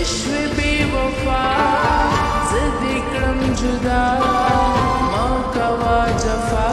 इश्व बेवफा जिद करम जुदा मौका जफा